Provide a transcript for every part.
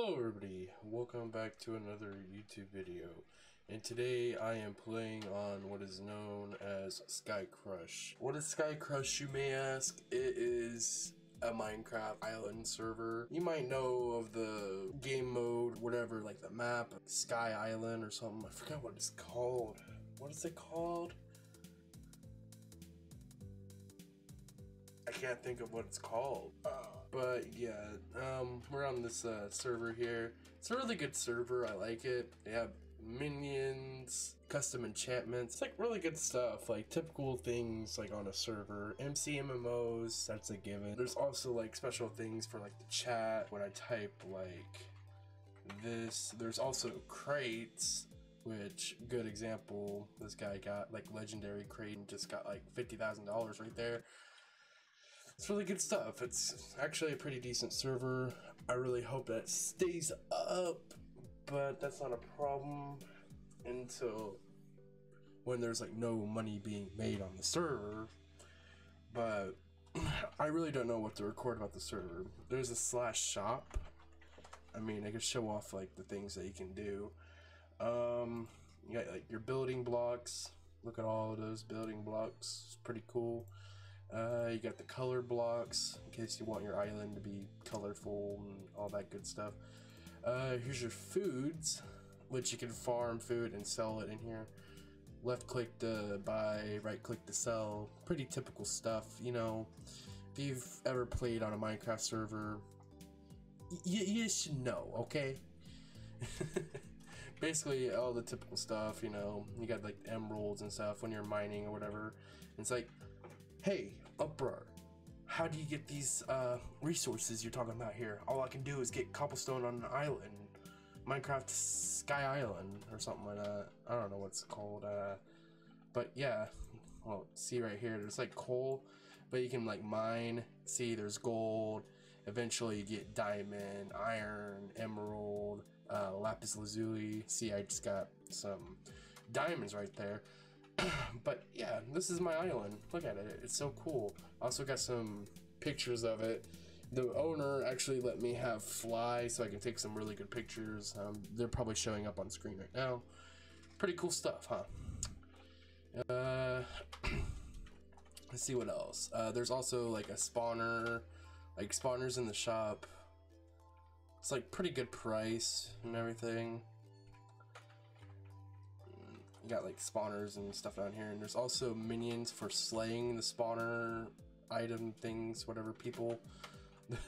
Hello everybody, welcome back to another YouTube video. And today I am playing on what is known as Sky Crush. What is Sky Crush you may ask? It is a Minecraft island server. You might know of the game mode, whatever, like the map, Sky Island or something. I forgot what it's called. What is it called? I can't think of what it's called. Uh, but yeah, um, we're on this uh, server here. It's a really good server. I like it. They have minions, custom enchantments. It's like really good stuff. Like typical things like on a server. MC MMOs, that's a given. There's also like special things for like the chat when I type like this. There's also crates which good example this guy got like legendary crate and just got like $50,000 right there it's really good stuff. It's actually a pretty decent server. I really hope that stays up, but that's not a problem until when there's like no money being made on the server. But I really don't know what to record about the server. There's a slash shop. I mean, I could show off like the things that you can do. Um, you got like your building blocks. Look at all of those building blocks. It's pretty cool. Uh, you got the color blocks in case you want your island to be colorful and all that good stuff. Uh, here's your foods, which you can farm food and sell it in here. Left click to buy, right click to sell. Pretty typical stuff, you know. If you've ever played on a Minecraft server, you should know, okay? Basically, all the typical stuff, you know. You got like emeralds and stuff when you're mining or whatever. It's like hey, uproar, how do you get these uh, resources you're talking about here? All I can do is get cobblestone on an island, Minecraft Sky Island or something like that. I don't know what's called. Uh, but yeah, well, see right here, there's like coal, but you can like mine. See, there's gold. Eventually, you get diamond, iron, emerald, uh, lapis lazuli. See, I just got some diamonds right there. but yeah, this is my island. Look at it. It's so cool. Also got some pictures of it. The owner actually let me have fly so I can take some really good pictures. Um, they're probably showing up on screen right now. Pretty cool stuff, huh? Uh, let's see what else. Uh, there's also like a spawner, like spawners in the shop. It's like pretty good price and everything got like spawners and stuff down here, and there's also minions for slaying the spawner item things, whatever people.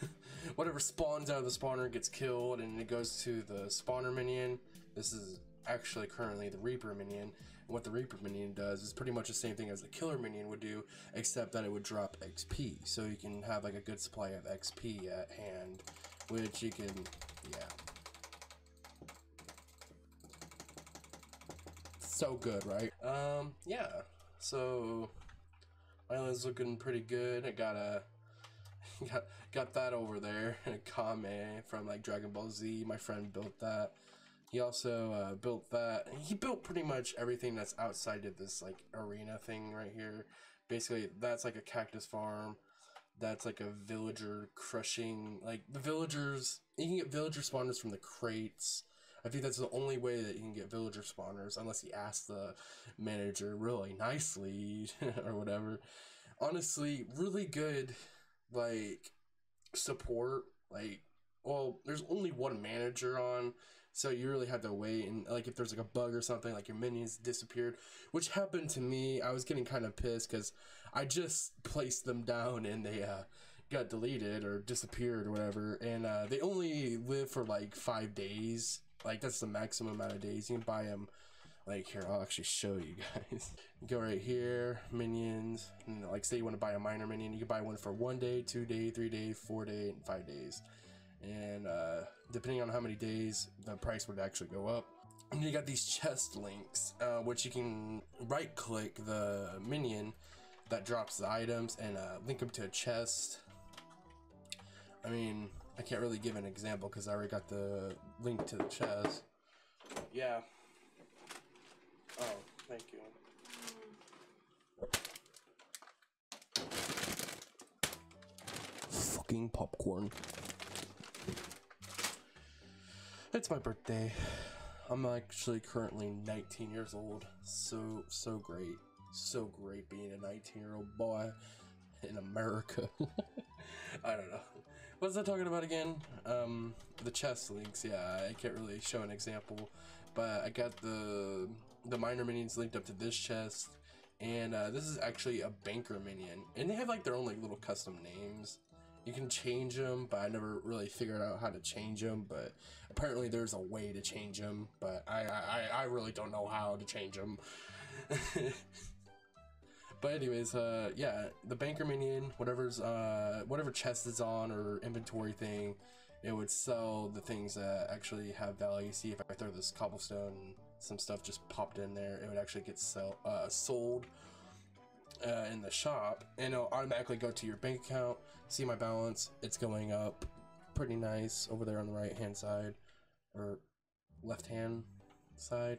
whatever spawns out of the spawner gets killed and it goes to the spawner minion. This is actually currently the Reaper minion. And what the Reaper minion does is pretty much the same thing as the Killer minion would do, except that it would drop XP. So you can have like a good supply of XP at hand, which you can, yeah, so good, right? Um, yeah. So island's looking pretty good. I got a got got that over there. A Kame from like Dragon Ball Z. My friend built that. He also uh, built that. He built pretty much everything that's outside of this like arena thing right here. Basically, that's like a cactus farm. That's like a villager crushing. Like the villagers, you can get villager spawners from the crates. I think that's the only way that you can get villager spawners, unless you ask the manager really nicely or whatever. Honestly, really good, like, support. Like, well, there's only one manager on, so you really have to wait. And, like, if there's like a bug or something, like your minions disappeared, which happened to me, I was getting kind of pissed because I just placed them down and they, uh, got deleted or disappeared or whatever and uh, they only live for like five days like that's the maximum amount of days you can buy them. Like here, I'll actually show you guys. go right here, minions. And like say you want to buy a miner minion, you can buy one for one day, two day, three day, four day, and five days. And uh, depending on how many days, the price would actually go up. And you got these chest links, uh, which you can right click the minion that drops the items and uh, link them to a chest. I mean, I can't really give an example because I already got the link to the chest. Yeah. Oh, thank you. Fucking popcorn. It's my birthday. I'm actually currently 19 years old. So, so great. So great being a 19 year old boy in America. I don't know. What was I talking about again? Um, the chest links. Yeah, I can't really show an example, but I got the the miner minions linked up to this chest, and uh, this is actually a banker minion, and they have like their own like little custom names. You can change them, but I never really figured out how to change them. But apparently, there's a way to change them, but I I, I really don't know how to change them. but anyways, uh, yeah, the banker minion, whatever's uh, whatever chest is on or inventory thing, it would sell the things that actually have value. See if I throw this cobblestone, some stuff just popped in there, it would actually get sell uh, sold uh, in the shop, and it'll automatically go to your bank account. See my balance; it's going up, pretty nice over there on the right hand side, or left hand side.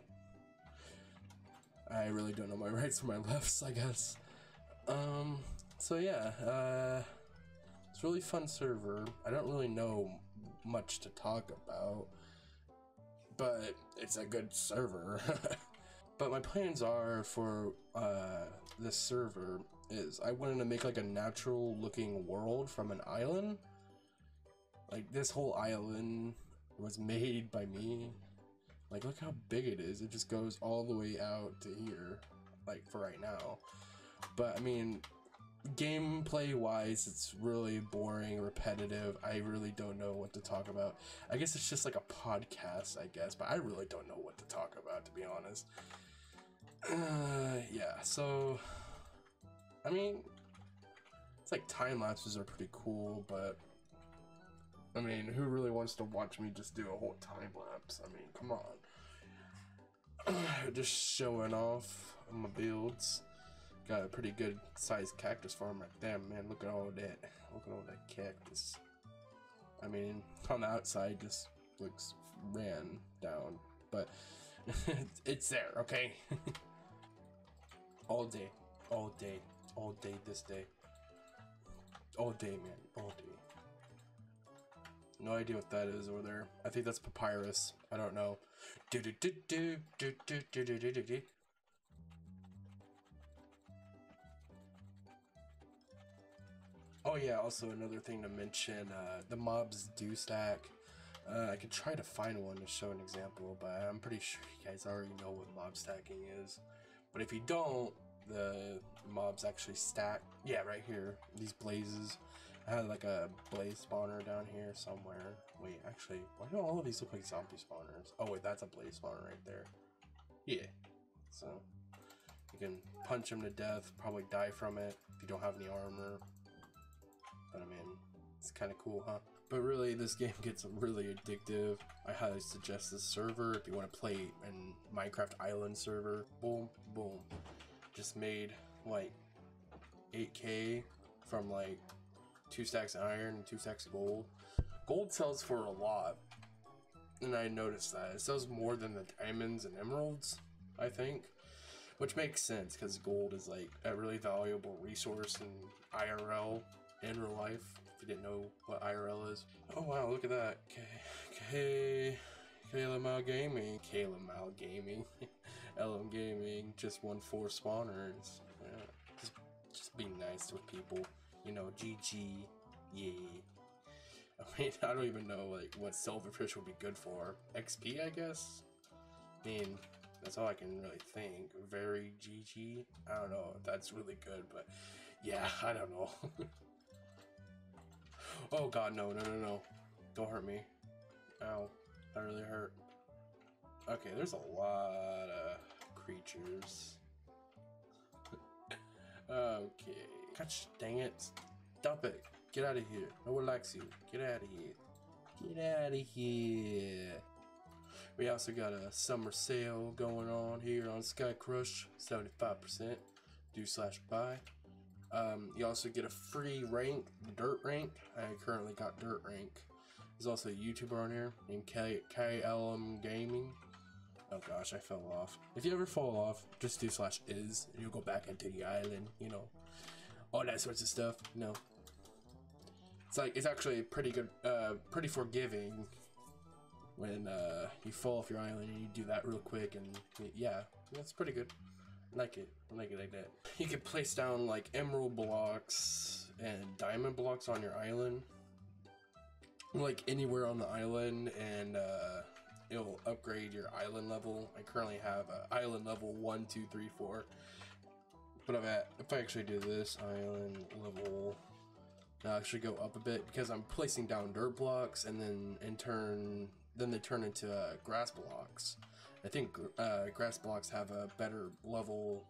I really don't know my rights from my lefts, I guess. Um, so yeah, uh, it's really fun server. I don't really know much to talk about, but it's a good server. but my plans are for uh, this server is I wanted to make like a natural looking world from an island. Like this whole island was made by me like, look how big it is. It just goes all the way out to here, like for right now. But I mean, gameplay wise, it's really boring, repetitive. I really don't know what to talk about. I guess it's just like a podcast, I guess, but I really don't know what to talk about, to be honest. Uh, yeah, so. I mean, it's like time lapses are pretty cool, but I mean, who really wants to watch me just do a whole time lapse? I mean, come on. just showing off my builds. Got a pretty good sized cactus farm right there, man. Look at all that. Look at all that cactus. I mean, on the outside, just looks ran down, but it's there, okay? all day, all day, all day this day. All day, man, all day. No idea what that is over there. I think that's papyrus. I don't know. Do do do do do do do do do do. Oh yeah, also another thing to mention, uh, the mobs do stack. Uh, I could try to find one to show an example, but I'm pretty sure you guys already know what mob stacking is. But if you don't, the mobs actually stack. Yeah, right here, these blazes. I had like a blaze spawner down here somewhere. Wait, actually, why do all of these look like zombie spawners? Oh wait, that's a blaze spawner right there. Yeah. So you can punch him to death, probably die from it if you don't have any armor. But I mean, it's kind of cool, huh? But really, this game gets really addictive. I highly suggest this server if you want to play in Minecraft Island server. Boom, boom. Just made like 8k from like two stacks of iron and two stacks of gold. Gold sells for a lot, and I noticed that it sells more than the diamonds and emeralds. I think, which makes sense because gold is like a really valuable resource in IRL in real life. If you didn't know what IRL is, oh wow, look at that. K K KLML Gaming, KLML Gaming, LM Gaming just won four spawners. Yeah, just just be nice with people you know, GG, yeah. I mean, I don't even know like what silverfish would be good for. XP, I guess. I mean, that's all I can really think. Very GG. I don't know if that's really good, but yeah, I don't know. oh god, no, no, no, no. Don't hurt me. Ow. That really hurt. Okay, there's a lot of creatures. okay. Gosh dang it. Stop it. Get out of here. No one likes you. Get out of here. Get out of here. We also got a summer sale going on here on Sky Crush, 75%. Do slash buy. Um, you also get a free rank, dirt rank. I currently got dirt rank. There's also a YouTuber on here named K KLM Gaming. Oh gosh, I fell off. If you ever fall off, just do slash is, and you'll go back into the island, you know all that sorts of stuff. No. It's like it's actually pretty good, uh, pretty forgiving when uh, you fall off your island and you do that real quick and yeah, that's pretty good. I like it. I like it like that. You can place down like emerald blocks and diamond blocks on your island, like anywhere on the island, and uh, it'll upgrade your island level. I currently have uh, island level one, two, three, four. But I'm at, if I actually do this island level, I'll actually go up a bit because I'm placing down dirt blocks and then in turn, then they turn into uh, grass blocks. I think uh, grass blocks have a better level.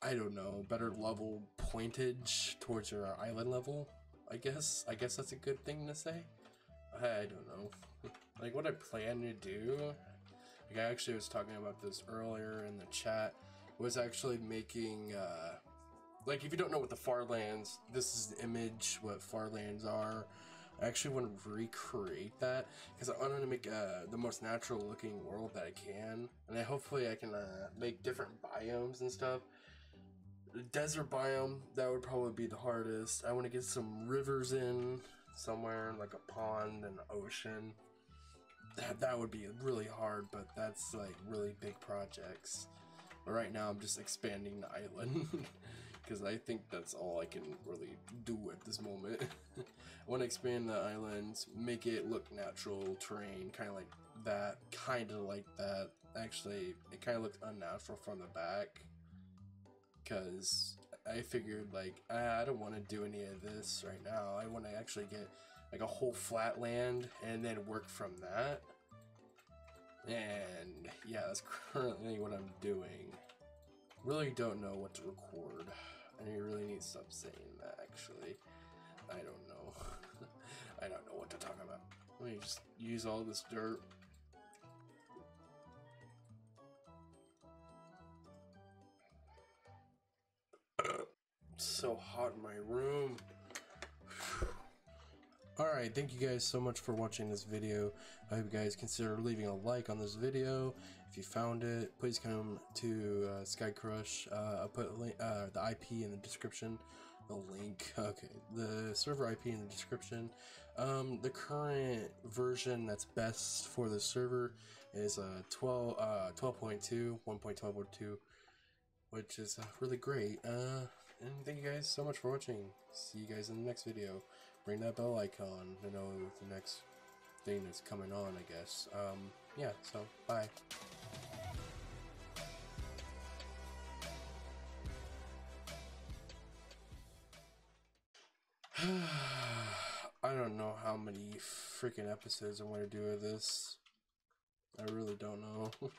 I don't know, better level pointage towards your island level. I guess. I guess that's a good thing to say. I don't know. like what I plan to do. Like I actually was talking about this earlier in the chat. Was actually making. Uh, like if you don't know what the Farlands, this is the image what Farlands are. I actually want to recreate that because I want to make uh, the most natural looking world that I can, and I hopefully I can uh, make different biomes and stuff. The desert biome that would probably be the hardest. I want to get some rivers in somewhere, like a pond and ocean. That that would be really hard, but that's like really big projects. But right now I'm just expanding the island. because I think that's all I can really do at this moment. I want to expand the islands, make it look natural terrain, kind of like that, kind of like that. Actually, it kind of looks unnatural from the back because I figured like I don't want to do any of this right now. I want to actually get like a whole flat land and then work from that. And yeah, that's currently what I'm doing. Really don't know what to record. I really need to stop saying that, actually. I don't know. I don't know what to talk about. Let me just use all this dirt. so hot in my room. Alright, thank you guys so much for watching this video. I hope you guys consider leaving a like on this video. If you found it, please come to uh, Sky Crush. Uh, I'll put uh, the IP in the description. The link. Okay, the server IP in the description. Um, the current version that's best for the server is uh, 12, uh, 12.2, 1.12.2, which is uh, really great. Uh, and thank you guys so much for watching. See you guys in the next video. Ring that bell icon to know the next thing that's coming on, I guess. Um, yeah, so, bye. I don't know how many freaking episodes I'm going to do of this. I really don't know.